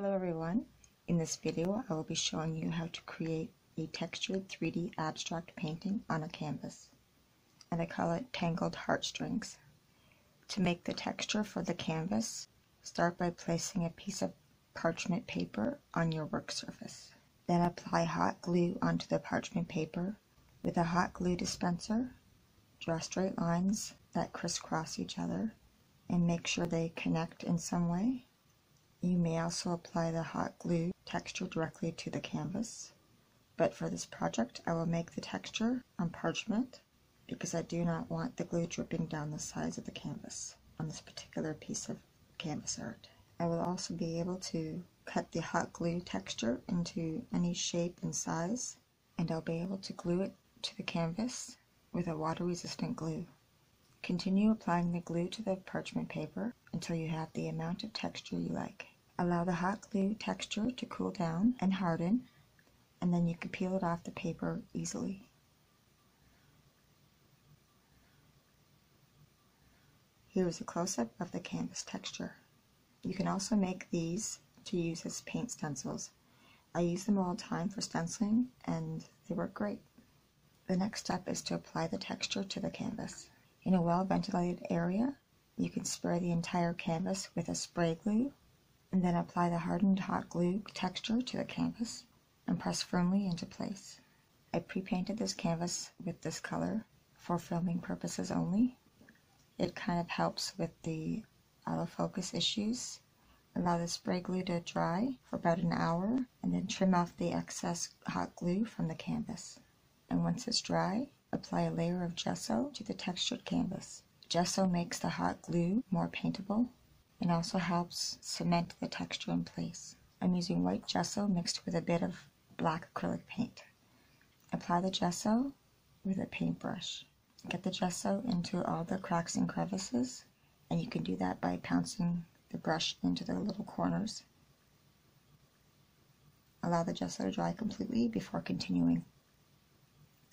Hello everyone. In this video I will be showing you how to create a textured 3D abstract painting on a canvas. And I call it Tangled Heartstrings. To make the texture for the canvas, start by placing a piece of parchment paper on your work surface. Then apply hot glue onto the parchment paper. With a hot glue dispenser, draw straight lines that crisscross each other and make sure they connect in some way. You may also apply the hot glue texture directly to the canvas. But for this project, I will make the texture on parchment because I do not want the glue dripping down the sides of the canvas on this particular piece of canvas art. I will also be able to cut the hot glue texture into any shape and size and I'll be able to glue it to the canvas with a water resistant glue. Continue applying the glue to the parchment paper until you have the amount of texture you like. Allow the hot glue texture to cool down and harden, and then you can peel it off the paper easily. Here is a close-up of the canvas texture. You can also make these to use as paint stencils. I use them all the time for stenciling and they work great. The next step is to apply the texture to the canvas. In a well-ventilated area, you can spray the entire canvas with a spray glue and then apply the hardened hot glue texture to the canvas and press firmly into place. I pre-painted this canvas with this color for filming purposes only. It kind of helps with the autofocus issues. Allow the spray glue to dry for about an hour and then trim off the excess hot glue from the canvas. And once it's dry, apply a layer of gesso to the textured canvas. Gesso makes the hot glue more paintable and also helps cement the texture in place. I'm using white gesso mixed with a bit of black acrylic paint. Apply the gesso with a paintbrush. Get the gesso into all the cracks and crevices and you can do that by pouncing the brush into the little corners. Allow the gesso to dry completely before continuing.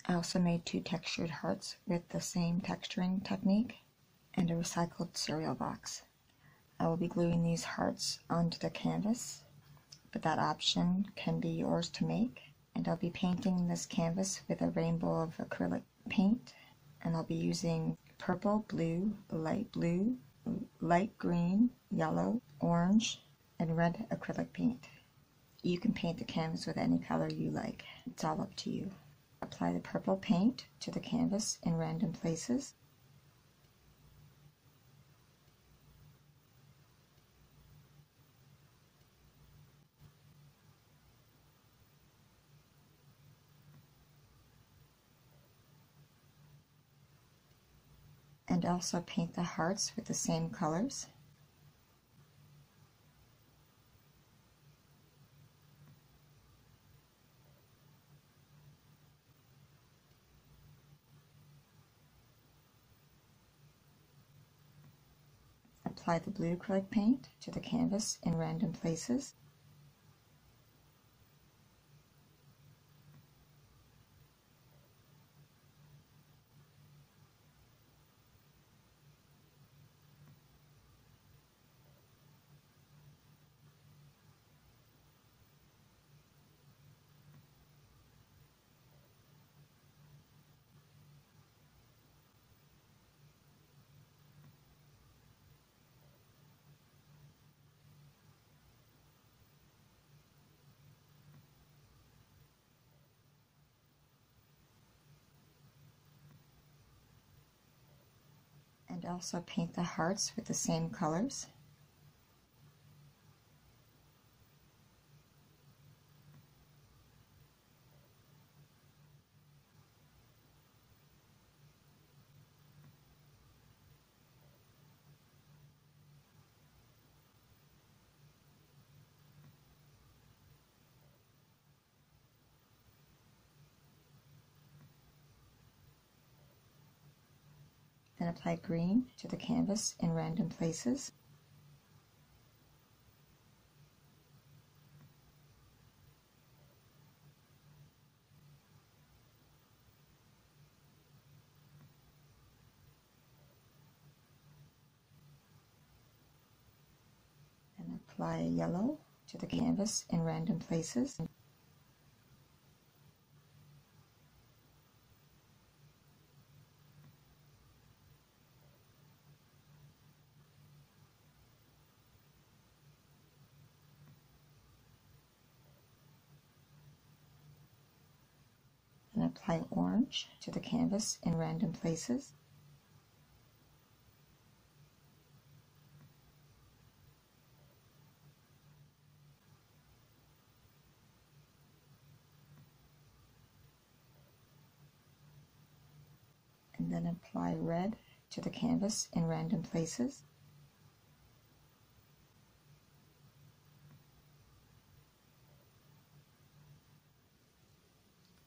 I also made two textured hearts with the same texturing technique and a recycled cereal box. I will be gluing these hearts onto the canvas, but that option can be yours to make. And I'll be painting this canvas with a rainbow of acrylic paint, and I'll be using purple, blue, light blue, light green, yellow, orange, and red acrylic paint. You can paint the canvas with any color you like. It's all up to you. Apply the purple paint to the canvas in random places. And also paint the hearts with the same colors. Apply the blue acrylic paint to the canvas in random places. Also paint the hearts with the same colors. Then apply green to the canvas in random places. And apply yellow to the canvas in random places. Apply orange to the canvas in random places. And then apply red to the canvas in random places.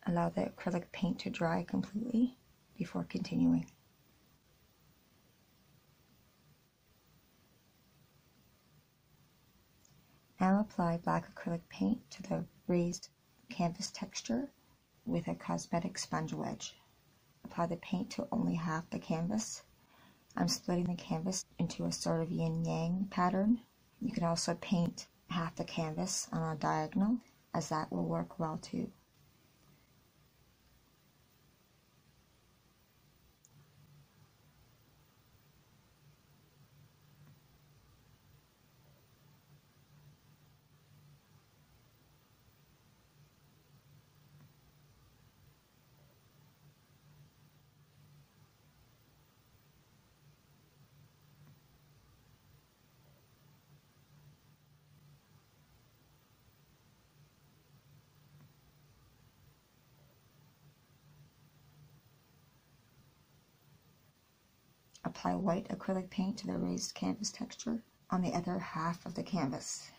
Allow the acrylic paint to dry completely before continuing. Now apply black acrylic paint to the raised canvas texture with a cosmetic sponge wedge. Apply the paint to only half the canvas. I'm splitting the canvas into a sort of yin-yang pattern. You can also paint half the canvas on a diagonal as that will work well too. Apply white acrylic paint to the raised canvas texture on the other half of the canvas.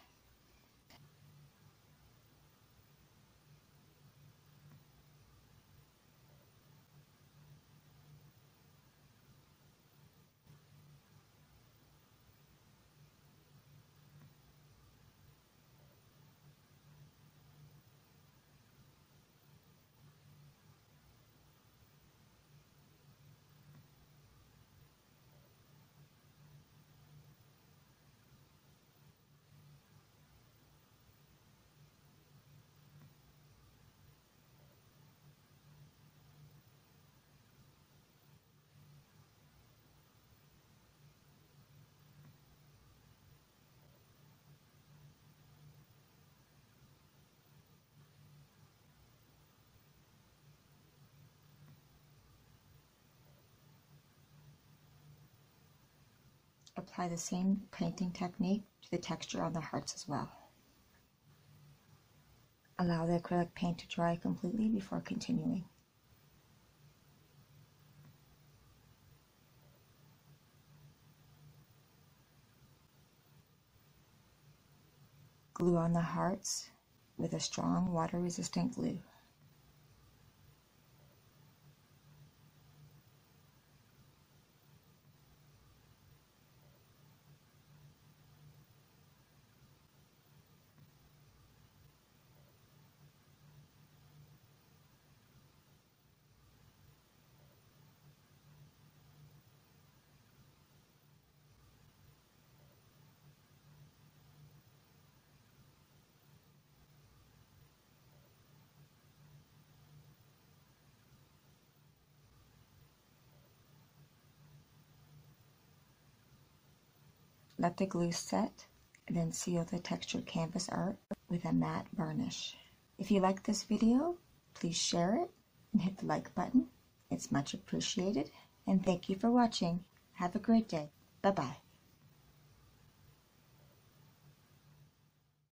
Apply the same painting technique to the texture on the hearts as well. Allow the acrylic paint to dry completely before continuing. Glue on the hearts with a strong water-resistant glue. Let the glue set, then seal the textured canvas art with a matte varnish. If you like this video, please share it and hit the like button. It's much appreciated. And thank you for watching. Have a great day. Bye-bye.